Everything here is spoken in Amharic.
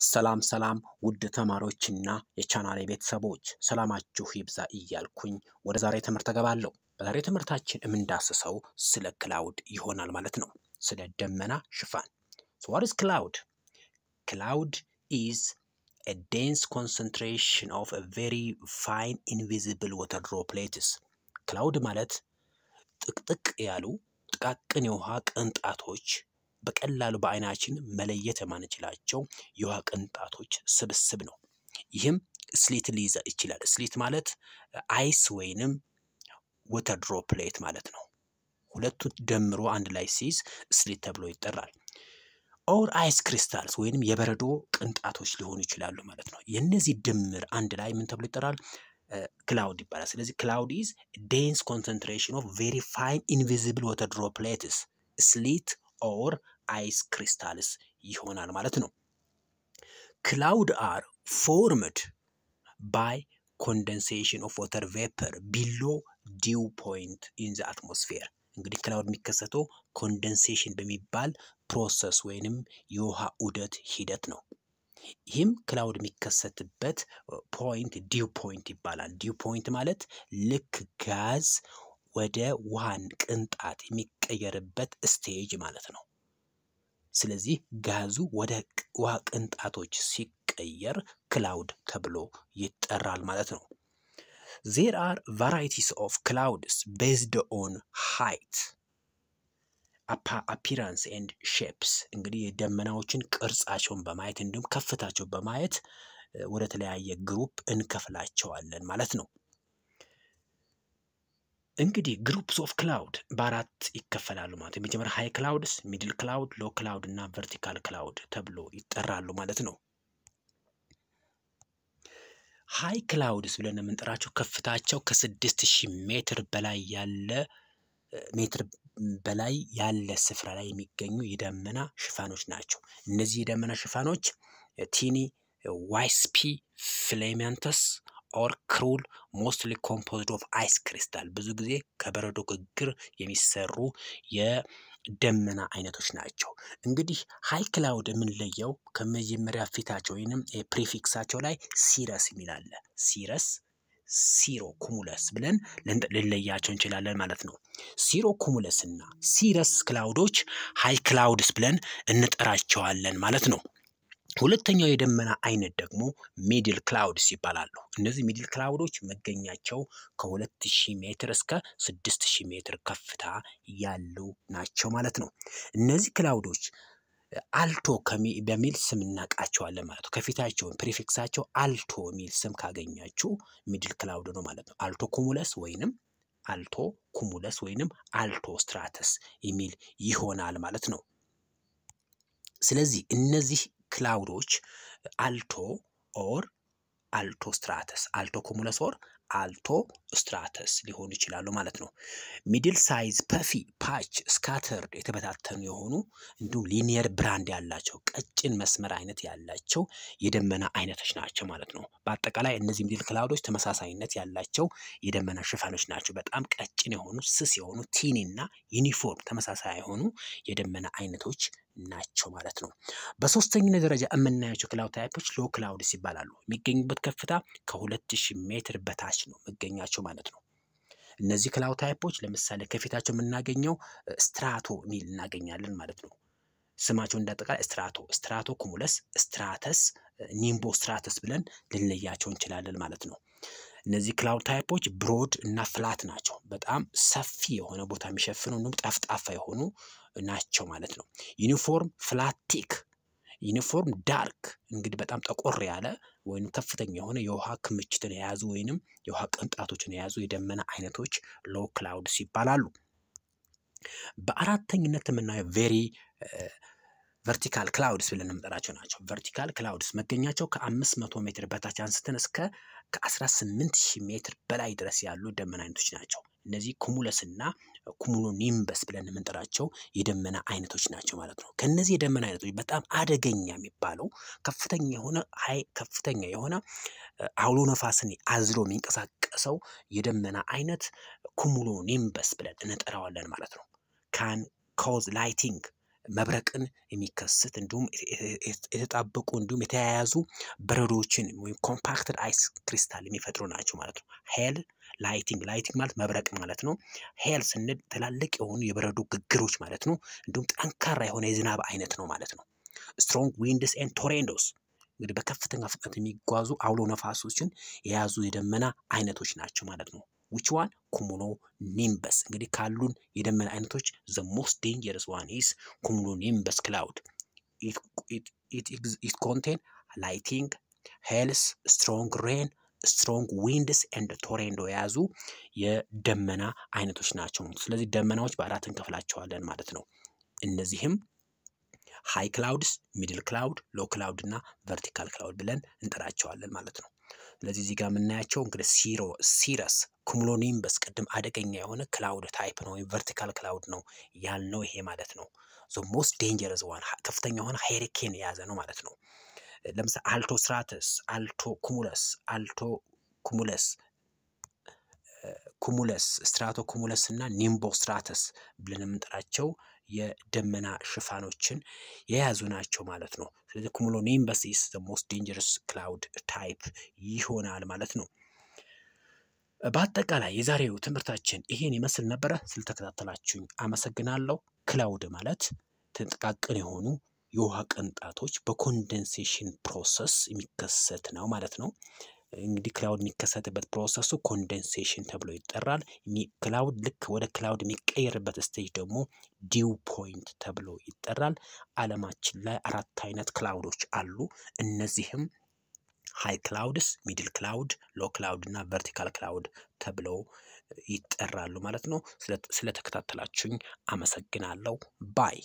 ሰላም ሰላም ውድ ተማሪዎችና የቻናሌ ቤተሰቦች ሰላማችሁ ይብዛ እያልኩኝ ወደ ዛሬ ትምህርት እገባለሁ። በዛሬ ትምህርታችን የምንዳስሰው ስለ cloud ይሆናል ማለት ነው፣ ስለ ደመና ሽፋን። What is cloud? Cloud is a dense concentration of a very fine invisible water droplets cloud ማለት ጥቅጥቅ ያሉ ጥቃቅን የውሃ ቅንጣቶች በቀላሉ በአይናችን መለየት የማንችላቸው የውሃ ቅንጣቶች ስብስብ ነው። ይህም sleet ሊይዝ ይችላል። sleet ማለት ice ወይንም water droplet ማለት ነው። ሁለቱ ደምሮ አንድ ላይ ሲይዝ sleet ተብሎ ይጠራል። or ice crystals ወይንም የበረዶ ቅንጣቶች ሊሆኑ ይችላሉ ማለት ነው። የእነዚህ ድምር አንድ ላይ ምን ተብሎ ይጠራል? cloud ይባላል። ስለዚህ cloud is dense concentration of very fine invisible water droplets sleet or ice crystals ይሆናል ማለት ነው። cloud are formed by condensation of water vapor below dew point in the atmosphere። እንግዲህ cloud የሚከሰተው condensation በሚባል process ወይንም የውሃ ዑደት ሂደት ነው። ይህም cloud የሚከሰትበት point dew point ይባላል። dew point ማለት ልክ ጋዝ ወደ ውሃን ቅንጣት የሚቀየርበት stage ማለት ነው። ስለዚህ ጋዙ ወደ ውሃ ቅንጣቶች ሲቀየር cloud ተብሎ ይጠራል ማለት ነው። there are varieties of clouds based on height appearance and shapes እንግዲህ የደመናዎችን ቅርጻቸውን በማየት እንዲሁም ከፍታቸው በማየት ወደ ተለያየ group እንከፍላቸዋለን ማለት ነው። እንግዲህ groups of cloud በአራት ይከፈላሉ ማለት ነው። የመጀመሪያ high clouds፣ middle cloud፣ low cloud እና vertical cloud ተብሎ ይጠራሉ ማለት ነው። high clouds ብለን የምንጠራቸው ከፍታቸው ከስድስት ሺህ ሜትር በላይ ያለ ሜትር በላይ ያለ ስፍራ ላይ የሚገኙ የደመና ሽፋኖች ናቸው። እነዚህ የደመና ሽፋኖች thin wispy filaments or curl mostly composed of ice crystal ብዙ ጊዜ ከበረዶ ግግር የሚሰሩ የደመና አይነቶች ናቸው። እንግዲህ high cloud የምንለየው ከመጀመሪያ ፊታቸው ወይንም prefix ኣቸው ላይ cirrus የሚላለ cirrus cirrocumulus ብለን ልንለያቸው እንችላለን ማለት ነው። cirrocumulus እና cirrus cloud ኦች high clouds ብለን እንጠራቸዋለን ማለት ነው። ሁለተኛው የደመና አይነት ደግሞ middle clouds ይባላሉ። እነዚህ middle cloud ኦች መገኛቸው ከ2000 ሜትር እስከ 6000 ሜትር ከፍታ ያሉ ናቸው ማለት ነው። እነዚህ cloud ኦች alto በሚል ስም እናውቃቸዋለን ማለት ነው። ከፊታቸውን prefix ኣቸው alto የሚል ስም ካገኛችሁ middle cloud ነው ማለት ነው። altocumulus ወይንም altocumulus ወይንም altostratus የሚል ይሆናል ማለት ነው። ስለዚህ እነዚህ cloud ኦች alto or altostratus altocumulus or altostratus ሊሆኑ ይችላሉ ማለት ነው። middle size puffy patch scattered የተበታተኑ የሆኑ እንዲሁም linear band ያላቸው ቀጭን መስመር አይነት ያላቸው የደመና አይነቶች ናቸው ማለት ነው። በአጠቃላይ እነዚህ middle cloud ኦች ተመሳሳይነት ያላቸው የደመና ሽፋኖች ናቸው። በጣም ቀጭን የሆኑ ስስ የሆኑ thin እና ዩኒፎርም ተመሳሳይ የሆኑ የደመና አይነቶች ናቸው ማለት ነው። በሶስተኝነት ደረጃ የምናያቸው cloud type ኦች low clouds ይባላሉ። የሚገኙበት ከፍታ ከሁለት ሺህ ሜትር በታች ነው መገኛቸው ማለት ነው። እነዚህ cloud type ኦች ለምሳሌ ከፊታቸው የምናገኘው strato የሚል እናገኛለን ማለት ነው። ስማቸው እንዳጠቃላይ strato፣ stratocumulus፣ stratus፣ nimbostratus ብለን ልንለያቸው እንችላለን ማለት ነው። እነዚህ cloud type ኦች broad እና flat ናቸው። በጣም ሰፊ የሆነ ቦታ የሚሸፍኑ እንዲሁም ጠፍጣፋ የሆኑ ናቸው ማለት ነው። ዩኒፎርም ፍላቲክ፣ uniform dark እንግዲህ በጣም ጠቆር ያለ ወይም ከፍተኛ የሆነ የውሃ ክምችትን የያዙ ወይንም የውሃ ቅንጣቶችን የያዙ የደመና አይነቶች low clouds ይባላሉ። በአራተኝነት የምናየው very vertical clouds ብለን የምንጠራቸው ናቸው። vertical clouds መገኛቸው ከአምስት መቶ ሜትር በታች አንስተን እስከ ከ18 ሺህ ሜትር በላይ ድረስ ያሉ ደመና አይነቶች ናቸው። እነዚህ cumulus እና cumulonimbus ብለን የምንጠራቸው የደመና አይነቶች ናቸው ማለት ነው። ከነዚህ የደመና አይነቶች በጣም አደገኛ የሚባለው ከፍተኛ የሆነ high ከፍተኛ የሆነ አውሎ ነፋስን አዝሎ የሚንቀሳቀሰው የደመና አይነት cumulonimbus ብለን እንጠራዋለን ማለት ነው። can cause lightning መብረቅን የሚከስት እንዲሁም የተጣበቁ እንዲሁም የተያያዙ በረዶዎችን ወይም compacted ice crystal የሚፈጥሩ ናቸው ማለት ነው። hail lightning lightning ማለት መብረቅ ማለት ነው። hail ስንል ትላልቅ የሆኑ የበረዶ ግግሮች ማለት ነው። እንዲሁም ጠንካራ የሆነ የዝናብ አይነት ነው ማለት ነው። strong winds and tornadoes እንግዲህ በከፍተኛ ፍጥነት የሚጓዙ አውሎ ነፋሶችን የያዙ የደመና አይነቶች ናቸው ማለት ነው። which one cumulonimbus እንግዲህ ካሉን የደመና አይነቶች the most dangerous one is cumulonimbus cloud it contain lightning hails strong rain strong winds and tornado የያዙ የደመና አይነቶች ናቸው። ስለዚህ ደመናዎች በአራት እንከፍላቸዋለን ማለት ነው። እነዚህም high clouds፣ middle cloud፣ low cloud እና vertical cloud ብለን እንጠራቸዋለን ማለት ነው። ስለዚህ እዚህ ጋር የምናያቸው እንግዲህ cirro cirrus cumulonimbus ቅድም አደገኛ የሆነ cloud type ነው ወይም vertical cloud ነው ያልነው ይሄ ማለት ነው። the most dangerous one ከፍተኛ የሆነ hurricane የያዘ ነው ማለት ነው። ለምሳሌ አልቶ ስትራተስ፣ አልቶ ኩሙለስ፣ አልቶ ኩሙለስ ኩሙለስ ስትራቶ ኩሙለስ እና ኒምቦ ስትራተስ ብለን የምንጠራቸው የደመና ሽፋኖችን የያዙ ናቸው ማለት ነው። ስለዚህ cumulonimbus is most dangerous cloud type ይሆናል ማለት ነው። በአጠቃላይ የዛሬው ትምህርታችን ይሄን ይመስል ነበረ። ስለተከታተላችሁኝ አመሰግናለሁ። cloud ማለት ጥቃቅን የሆኑ የውሃ ቅንጣቶች በ condensation process የሚከሰት ነው ማለት ነው። እንግዲህ cloud የሚከሰትበት process ኡ condensation ተብሎ ይጠራል። cloud ልክ ወደ cloud የሚቀየርበት stage ደግሞ dew point ተብሎ ይጠራል። ዓለማችን ላይ አራት አይነት cloud ኦች አሉ። እነዚህም high clouds፣ middle cloud፣ low cloud እና vertical cloud ተብለው ይጠራሉ ማለት ነው። ስለተከታተላችሁኝ አመሰግናለሁ bye